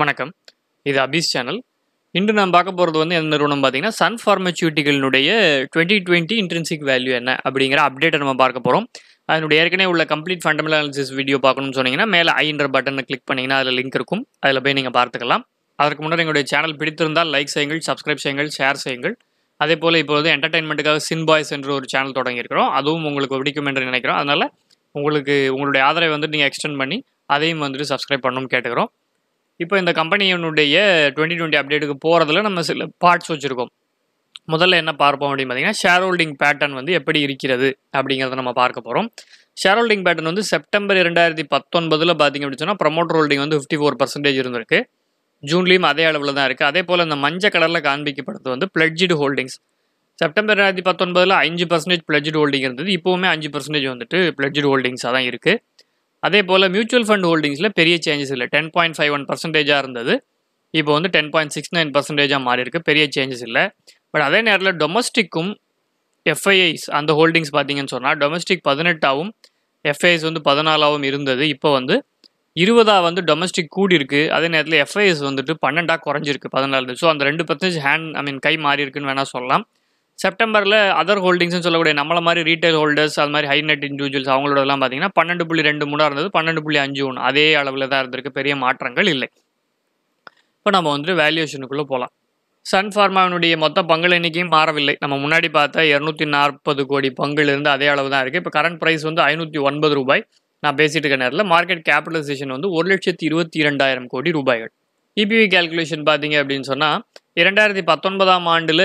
வணக்கம். இது அபிஸ் சேனல் இன்று நாம் பார்க்க போகிறது வந்து எந்த நிறுவனம் பார்த்தீங்கன்னா சன் ஃபார்மசியூட்டிகளினுடைய டுவெண்ட்டி டுவெண்ட்டி இன்ட்ரென்சிக் வேல்யூ என்ன அப்படிங்கிற அப்டேட்டை நம்ம பார்க்க போகிறோம் அதனுடைய ஏற்கனவே உள்ள கம்ப்ளீட் ஃபண்டமெண்டல் அனாலிசிஸ் வீடியோ பார்க்கணும்னு சொன்னீங்கன்னா மேலே ஐன்ற பட்டனை கிளிக் பண்ணிங்கன்னா அதில் லிங்க் இருக்கும். அதில் போய் நீங்கள் பார்த்துக்கலாம். அதற்கு முன்னாடி எங்களுடைய சேனல் பிடித்திருந்தால் லைக் செய்யுங்கள் சப்ஸ்கிரைப் செய்யுங்கள் ஷேர் செய்யுங்கள். அதே போல் இப்போது என்டர்டைன்மெண்ட்டுக்காக சின் பாய்ஸ் என்ற ஒரு சேனல் தொடங்கியிருக்கிறோம். அதுவும் உங்களுக்கு பிடிக்கும் என்று நினைக்கிறோம். அதனால் உங்களுக்கு உங்களுடைய ஆதரவை வந்துட்டு நீங்கள் எக்ஸ்டெண்ட் பண்ணி அதையும் வந்துட்டு சப்ஸ்கிரைப் பண்ணணும்னு கேட்டுக்கிறோம். இப்போ இந்த கம்பெனியினுடைய டுவெண்ட்டி டுவெண்ட்டி அப்டேட்டுக்கு போகிறதுல நம்ம சில பார்ட்ஸ் வச்சுருக்கோம். முதல்ல என்ன பார்ப்போம் அப்படின்னு பார்த்தீங்கன்னா ஷேர் ஹோல்டிங் பேட்டர்ன் வந்து எப்படி இருக்கிறது அப்படிங்கிறத நம்ம பார்க்க போகிறோம் ஷேர் ஹோல்டிங் பேட்டர்ன் வந்து செப்டம்பர் இரண்டாயிரத்தி பத்தொன்பதில் பார்த்தீங்க அப்படின்னு சொன்னால் ப்ரமோட்டர் ஹோல்டிங் வந்து ஃபிஃப்டி ஃபோர் பர்சன்டேஜ் இருந்திருக்கு. ஜூன்லேயும் அதே அளவில் தான் இருக்குது அதே போல் இந்த மஞ்சள் கலரில் காண்பிக்கப்படுறது வந்து பிளட்ஜிடு ஹோல்டிங்ஸ் செப்டம்பர் ரெண்டாயிரத்தி பத்தொன்பதில் அஞ்சு பர்சன்டேஜ் பிளட்ஜிடு ஹோல்டிங் இருந்தது. இப்போவுமே அஞ்சு பர்சன்டேஜ் வந்துட்டு பிளட்ஜிடு ஹோல்டிங்ஸாக தான் இருக்குது அதே போல் மியூச்சுவல் ஃபண்ட் ஹோல்டிங்ஸில் பெரிய சேஞ்சஸ் இல்லை. டென் பாயிண்ட் ஃபைவ் ஒன் பர்சன்டேஜாக இருந்தது. இப்போ வந்து டென் பாயிண்ட் சிக்ஸ் நைன் பர்சன்டேஜாக மாறி இருக்கு பெரிய சேஞ்சஸ் இல்லை. பட் அதே நேரத்தில் டொமஸ்டிக்கும் எஃப்ஐஐஸ் அந்த ஹோல்டிங்ஸ் பார்த்தீங்கன்னு சொன்னால் டொமஸ்டிக் பதினெட்டாகவும் எஃப்ஐஎஸ் வந்து பதினாலாவும் இருந்தது. இப்போ வந்து இருபதாக வந்து டொமஸ்டிக் கூடி இருக்கு அதே நேரத்தில் எஃப்ஐஎஸ் வந்துட்டு பன்னெண்டாக குறைஞ்சிருக்கு பதினாலு ஸோ அந்த ரெண்டு பர்சன்டேஜ் ஹேண்ட் ஐ மீன் கை மாறி இருக்குன்னு வேணால் சொல்லலாம். செப்டம்பரில் அதர் ஹோல்டிங்ஸ்னு சொல்லக்கூடிய நம்மள மாதிரி ரீட்டைல் ஹோல்டர்ஸ் அது மாதிரி ஹை நெட் இண்டிவிஜுவல்ஸ் அவங்களோடலாம் பார்த்தீங்கன்னா பன்னெண்டு புள்ளி ரெண்டு மூணாக இருந்தது பன்னெண்டு புள்ளி அஞ்சு ஒன்று அதே அளவில் தான் இருந்திருக்கு பெரிய மாற்றங்கள் இல்லை. இப்போ நம்ம வந்துட்டு வேல்யூஷனுக்குள்ளே போகலாம் சன் ஃபார்மாவினுடைய மொத்த பங்குகள் எண்ணிக்கையும் மாறவில்லை. நம்ம முன்னாடி பார்த்த இரநூத்தி நாற்பது கோடி பங்குல இருந்து அதே அளவு தான் இருக்குது இப்போ கரண்ட் ப்ரைஸ் வந்து ஐநூற்றி ஒன்பது ரூபாய். நான் பேசிட்டு இருக்க நேரத்தில் மார்க்கெட் கேபிட்டலைசேஷன் வந்து ஒரு லட்சத்தி இருபத்தி இரண்டாயிரம் கோடி ரூபாய்கள். இபிவி கேல்குலேஷன் பார்த்தீங்க அப்படின்னு சொன்னால் இரண்டாயிரத்தி பத்தொன்பதாம் ஆண்டில்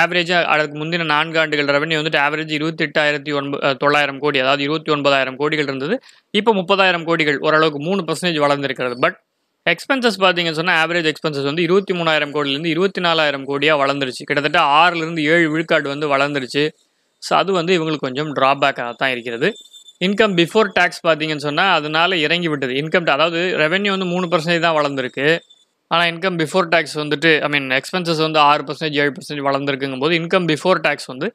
ஆவரேஜாக அதுக்கு முந்தின நான்கு ஆண்டுகள் ரெவன்யூ வந்துட்டு ஆவரேஜ் இருபத்தி எட்டாயிரத்தி ஒன்பது தொள்ளாயிரம் கோடி அதாவது இருபத்தி ஒன்பதாயிரம் கோடிகள் இருந்தது. இப்போ முப்பதாயிரம் கோடிகள் ஓரளவுக்கு மூணு பர்சன்டேஜ் வளர்ந்துருக்கிறது. பட் எக்ஸ்பென்சஸ் பார்த்தீங்கன்னு சொன்னால் ஆவரேஜ் எக்ஸ்பென்சஸ் வந்து இருபத்தி மூணாயிரம் கோடியிலேருந்து இருபத்தி நாலாயிரம் கோடியாக வளர்ந்துருச்சு. கிட்டத்தட்ட ஆறுலேருந்து ஏழு விழுக்காடு வந்து வளர்ந்துருச்சு. ஸோ அது வந்து இவங்களுக்கு கொஞ்சம் ட்ராபேக்காக தான் இருக்கிறது. இன்கம் பிஃபோர் டேக்ஸ் பார்த்தீங்கன்னு சொன்னால் அதனால இறங்கி விட்டது இன்கம் அதாவது ரெவென்யூ வந்து மூணு பர்சன்டேஜ் தான் வளர்ந்துருக்கு. ஆனால் இன்கம் பிஃபோர் டேக்ஸ் வந்துட்டு ஐ மீன் எக்ஸ்பென்சஸ் வந்து ஆறு பர்சன்டேஜ் ஏழு பர்சன்டேஜ் வளர்ந்துருக்குங்கும் போது இன்கம் பிஃபோர் டேக்ஸ் வந்து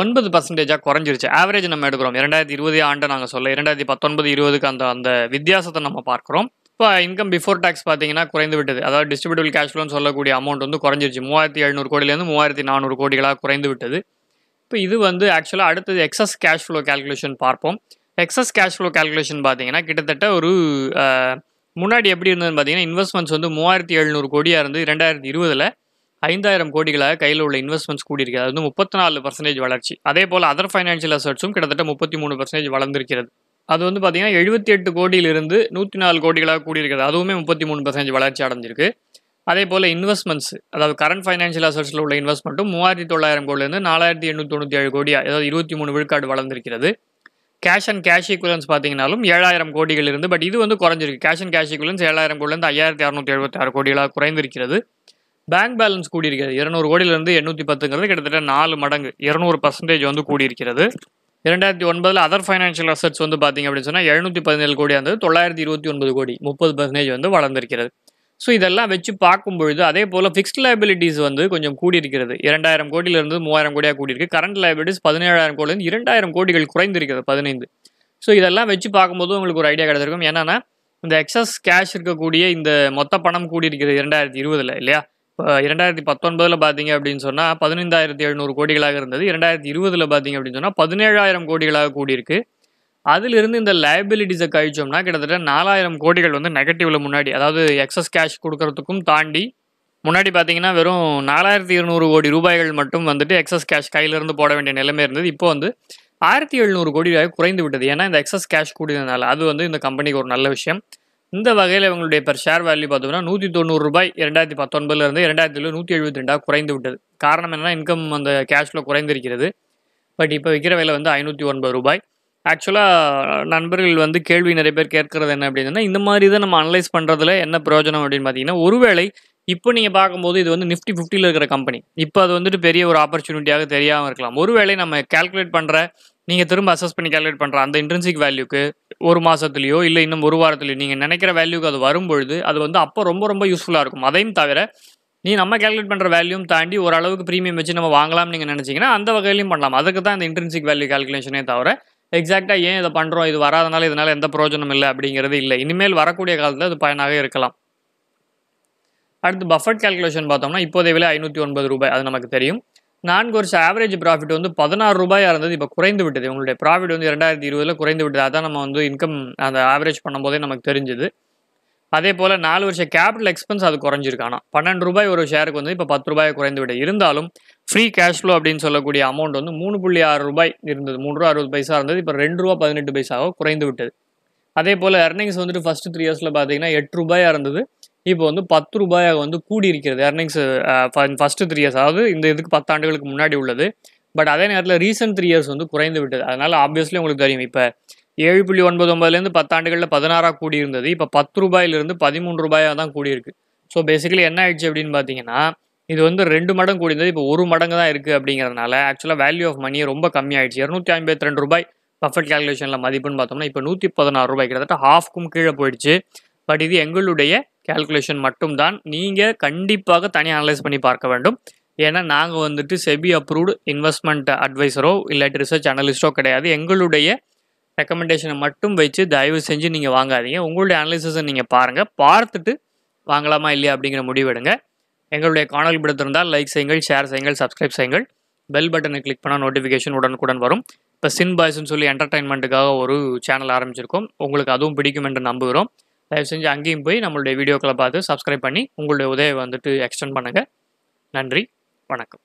ஒன்பது பர்சன்டேஜாக குறைஞ்சிருச்சு. ஆவரேஜ் நம்ம எடுக்கிறோம். இரண்டாயிரத்தி இருபது ஆண்டு நாங்கள் சொல்ல இரண்டாயிரத்தி பத்தொன்பது இருபதுக்கு அந்த அந்த வித்தியாசத்தை நம்ம பார்க்குறோம். இப்போ இன்கம் பிஃபோர் டேக்ஸ் பார்த்தீங்கன்னா குறைந்து விட்டது. அதாவது டிஸ்ட்ரிபியூட்டிவ் கேஷ் ஃப்ளோன்னு சொல்லக்கூடிய அமௌண்ட் வந்து குறைஞ்சிருச்சு. மூவாயிரத்தி எழுநூறு கோடியிலேருந்து மூவாயிரத்தி நானூறு கோடிகளாக குறைந்து விட்டது. இப்போ இது வந்து ஆக்சுவலாக அடுத்தது எக்ஸஸ் கேஷ் ஃப்ளோ கேல்குலேஷன் பார்ப்போம். எக்ஸஸ் கேஷ் ஃப்ளோ கேல்குலேஷன் பார்த்தீங்கன்னா கிட்டத்தட்ட ஒரு முன்னாடி எப்படி இருந்ததுன்னு பார்த்தீங்கன்னா இன்வெஸ்ட்மெண்ட்ஸ் வந்து மூவாயிரத்தி எழுநூறு கோடியாக இருந்து ரெண்டாயிரத்தி இருபதில் ஐந்தாயிரம் கோடிகளாக கையில் உள்ள இன்வெஸ்ட்மெண்ட்ஸ் கூடியிருக்கு. அது வந்து முப்பத்தி நாலு பர்சன்டேஜ் வளர்ச்சி. அதே போல் அதர் ஃபைனான்ஷியல் அசட்ஸும் கிட்டத்தட்ட முப்பத்தி மூணு பர்சன்டேஜ் வளர்ந்திருக்கிறது. அது வந்து பார்த்தீங்கன்னா எழுபத்தி எட்டு கோடியிலிருந்து நூற்றி நாலு கோடிகளாக கூடியிருக்கிறது. அதுவுமே முப்பத்தி மூணு பர்சன்டேஜ் வளர்ச்சி அடைஞ்சிருக்கு. அதே போல் இன்வெஸ்ட்மெண்ட்ஸ் அதாவது கரண்ட் ஃபைனான்ஷியல் அசட்ஸில் உள்ள இன்வெஸ்ட்மெண்ட்டும் மூவாயிரத்தி தொள்ளாயிரம் கோடியிலேருந்து நாலாயிரத்தி எண்ணூற்றி தொண்ணூற்றி ஏழு கோடியாக அதாவது இருபத்தி மூணு விழுக்காடு வளர்ந்திருக்கிறது. கேஷ் அண்ட் கேஷ் ஈக்குவலன்ஸ் பார்த்தீங்கனாலும் ஏழாயிரம் கோடிகள் இருந்து பட் இது வந்து குறைஞ்சிருக்கு. கேஷ் அண்ட் கேஷ் ஈக்குவலன்ஸ் ஏழாயிரம் கோடிலேருந்து ஐயாயிரத்தி அறுநூத்தி எழுபத்தி ஆறு கோடிகளாக குறைந்திருக்கிறது. பேங்க் பேலன்ஸ் கூடியிருக்கிறது. இருநூறு கோடியிலிருந்து எண்ணூற்றி பத்துங்கிறது கிட்டத்தட்ட நாலு மடங்கு இருநூறு பர்சன்டேஜ் வந்து கூடியிருக்கிறது. இரண்டாயிரத்தி ஒன்பதில் அதர் ஃபைனான்ஷியல் அசட்ஸ் வந்து பார்த்தீங்க அப்படின்னு சொன்னால் எழுநூற்றி பதினேழு கோடியாக இருந்தது தொள்ளாயிரத்தி இருபத்தி ஒன்பது கோடி முப்பது பர்சன்டேஜ் வந்து வளர்ந்திருக்கிறது. ஸோ இதெல்லாம் வச்சு பார்க்கும் பொழுது அதே போல் ஃபிக்ஸ்ட் லைபிலிட்டிஸ் வந்து கொஞ்சம் கூடியிருக்கிறது. இரண்டாயிரம் கோடியிலிருந்து மூவாயிரம் கோடியாக கூடியிருக்கு. கரண்ட் லைபிலிட்டிஸ் பதினேழாயிரம் கோடியிலிருந்து இரண்டாயிரம் கோடிகள் குறைந்திருக்கிறது பதினைந்து. ஸோ இதெல்லாம் வச்சு பார்க்கும்போது உங்களுக்கு ஒரு ஐடியா கிடைச்சிருக்கும். என்னென்னா இந்த எக்ஸஸ் கேஷ் இருக்கக்கூடிய இந்த மொத்த பணம் கூடியிருக்கிறது இரண்டாயிரத்தி இருபதில் இல்லையா? இப்போ இரண்டாயிரத்தி பத்தொன்பதில் பார்த்தீங்க அப்படின்னு சொன்னால் பதினைந்தாயிரத்தி எழுநூறு கோடிகளாக இருந்தது. இரண்டாயிரத்தி இருபதில் பார்த்தீங்க அப்படின்னு சொன்னால் பதினேழாயிரம் கோடிகளாக கூடியிருக்கு. அதிலிருந்து இந்த லைபிலிட்டிஸை கழிச்சோம்னா கிட்டத்தட்ட நாலாயிரம் கோடிகள் வந்து நெகட்டிவ்ல முன்னாடி அதாவது எக்ஸஸ் கேஷ் கொடுக்கறதுக்கும் தாண்டி முன்னாடி பார்த்தீங்கன்னா வெறும் நாலாயிரத்தி இருநூறு கோடி ரூபாய்கள் மட்டும் வந்துட்டு எக்ஸஸ் கேஷ் கையிலிருந்து போட வேண்டிய நிலைமை இருந்தது. இப்போ வந்து ஆயிரத்தி எழுநூறு கோடி ரூபாய் குறைந்து விட்டது. ஏன்னா இந்த எக்ஸஸ் கேஷ் கூடியதுனால அது வந்து இந்த கம்பெனிக்கு ஒரு நல்ல விஷயம். இந்த வகையில் இவங்களுடைய பெர் ஷேர் வேல்யூ பார்த்தோம்னா நூற்றி தொண்ணூறு ரூபாய் இரண்டாயிரத்தி பத்தொன்பதுலேருந்து ரெண்டாயிரத்தி இரண்டாயிரத்தி நூற்றி எழுபத்தி ரெண்டாக குறைந்து விட்டது. காரணம் என்னன்னா இன்கம் அந்த கேஷ்ல குறைந்திருக்கிறது. பட் இப்போ விற்கிற விலை வந்து ஐநூற்றி ஒன்பது ரூபாய். ஆக்சுவலாக நண்பர்கள் வந்து கேள்வி நிறைய பேர் கேட்கறது என்ன அப்படின்னா இந்த மாதிரி தான் நம்ம அனலைஸ் பண்ணுறதுல என்ன பிரயோஜனம் அப்படின்னு பார்த்தீங்கன்னா ஒருவேளை இப்போ நீங்கள் பார்க்கும்போது இது வந்து நிஃப்டி ஃபிஃப்டியில் இருக்கிற கம்பெனி இப்போ அது வந்துட்டு பெரிய ஒரு ஆப்பர்ச்சுனிட்டியாக தெரியாமல் இருக்கலாம். ஒருவேளை நம்ம கால்குலேட் பண்ணுற நீங்கள் திரும்ப அசஸ் பண்ணி கால்குலேட் பண்ணுற அந்த இன்ட்ரென்சிக் வேல்யூக்கு ஒரு மாதத்துலையோ இல்லை இன்னும் ஒரு வாரத்துலையோ நீங்கள் நினைக்கிற வேல்யூக்கு அது வரும்பொழுது அது வந்து அப்போ ரொம்ப ரொம்ப யூஸ்ஃபுல்லாக இருக்கும். அதையும் தவிர நீ நம்ம கால்குலேட் பண்ணுற வேல்யூம் தாண்டி ஓரளவுக்கு ப்ரீமியம் வச்சு நம்ம வாங்கலாம்னு நீங்கள் நினச்சிங்கன்னா அந்த வகையிலையும் பண்ணலாம். அதுக்கு தான் இந்த இன்ட்ரென்சிக் வேல்யூ கால்குலேஷனே தவிர எக்ஸாக்டாக ஏன் இதை பண்ணுறோம் இது வராதனால இதனால் எந்த பிரயோஜனம் இல்லை அப்படிங்கிறது இல்லை. இனிமேல் வரக்கூடிய காலத்தில் அது பயனாக இருக்கலாம். அடுத்து பஃபட் கால்குலேஷன் பார்த்தோம்னா இப்போதைய விலை ஐநூற்றி ஒன்பது ரூபாய். அது நமக்கு தெரியும். நான்கு வருஷம் ஆவரேஜ் ப்ராஃபிட் வந்து பதினாறு ரூபாயாக இருந்தது இப்போ குறைந்து விட்டது. உங்களுடைய ப்ராஃபிட் வந்து ரெண்டாயிரத்தி இருபதில் குறைந்து விட்டது. அதான் நம்ம வந்து இன்கம் அந்த ஆவரேஜ் பண்ணும்போதே நமக்கு தெரிஞ்சுது. அதே போல் நாலு வருஷம் கேபிட்டல் எக்ஸ்பென்ஸ் அது குறைஞ்சிருக்கானா பன்னெண்டு ரூபாய் ஒரு ஷேருக்கு வந்து இப்போ பத்து ரூபாய் குறைந்து விட இருந்தாலும் ஃப்ரீ கேஷ் ஃப்ளோ அப்படின்னு சொல்லக்கூடிய அமௌண்ட் வந்து மூணு புள்ளி ஆறு ரூபாய் இருந்தது. மூணு ரூபா அறுபது பைசா இருந்தது. இப்போ ரெண்டு ரூபா பதினெட்டு பைசாவோ குறைந்து விட்டது. அதே போல் எர்னிங்ஸ் வந்துட்டு ஃபஸ்ட்டு த்ரீ இயர்ஸில் பார்த்தீங்கன்னா எட்டு ரூபாயாக இருந்தது. இப்போ வந்து பத்து ரூபாயாக வந்து கூடி இருக்கிறது எர்னிங்ஸ் ஃபஸ்ட்டு த்ரீ இயர்ஸ் அதாவது இந்த இதுக்கு பத்தாண்டுகளுக்கு முன்னாடி உள்ளது. பட் அதே நேரத்தில் ரீசன்ட் த்ரீ இயர்ஸ் வந்து குறைந்து விட்டது. அதனால் ஆப்வியஸ்லி உங்களுக்கு தெரியும். இப்போ ஏழு புள்ளி ஒன்பது ஒன்பதுலேருந்து பத்தாண்டுகளில் பதினாறாக கூடி இருந்தது இப்போ பத்து ரூபாயிலிருந்து பதிமூன்று ரூபாயாக தான் கூடியிருக்கு. ஸோ பேசிக்கலி என்ன ஆயிடுச்சு அப்படின்னு பார்த்தீங்கன்னா இது வந்து ரெண்டு மடங்கு கூடியிருந்தது. இப்போ ஒரு மடங்கு தான் இருக்குது அப்படிங்கிறதுனால ஆக்சுவலாக வேல்யூ ஆஃப் மணியை ரொம்ப கம்மியாயிடுச்சு. இரநூத்தி ஐம்பத்தி ரெண்டு ரூபாய் பஃபட் கால்குலேஷனில் மதிப்புன்னு பார்த்தோம்னா இப்போ நூற்றி பதினாறு ரூபாய் கிட்டத்தட்ட ஹாஃப்க்கும் கீழே போயிடுச்சு. பட் இது எங்களுடைய கேல்குலேஷன் மட்டும்தான். நீங்கள் கண்டிப்பாக தனியாக அனலைஸ் பண்ணி பார்க்க வேண்டும். ஏன்னா நாங்கள் வந்துட்டு செபி அப்ரூவ்டு இன்வெஸ்ட்மெண்ட் அட்வைசரோ இல்லாட்டி ரிசர்ச் அனலிஸ்டோ கிடையாது. எங்களுடைய ரெக்கமெண்டேஷனை மட்டும் வச்சு தயவு செஞ்சு நீங்கள் வாங்காதீங்க. உங்களுடைய அனலிசிஸை நீங்கள் பாருங்கள் பார்த்துட்டு வாங்கலாமா இல்லையா அப்படிங்கிற முடிவெடுங்க. எங்களுடைய காணொலி பிடித்திருந்தால் லைக் செய்யுங்கள் ஷேர் செய்யுங்கள் சப்ஸ்கிரைப் செய்யுங்கள். பெல் பட்டனை கிளிக் பண்ணால் நோட்டிஃபிகேஷன் உடனுக்குடன் வரும். இப்போ சின் பாய்ஸ்னு சொல்லி என்டர்டைன்மெண்ட்டுக்காக ஒரு சேனல் ஆரம்பிச்சிருக்கோம். உங்களுக்கு அதுவும் பிடிக்கும் என்று நம்புகிறோம். தயவு செஞ்சு அங்கேயும் போய் நம்மளுடைய வீடியோக்களை பார்த்து சப்ஸ்கிரைப் பண்ணி உங்களுடைய உதவியை வந்துட்டு எக்ஸ்டெண்ட் பண்ணுங்கள் நன்றி வணக்கம்.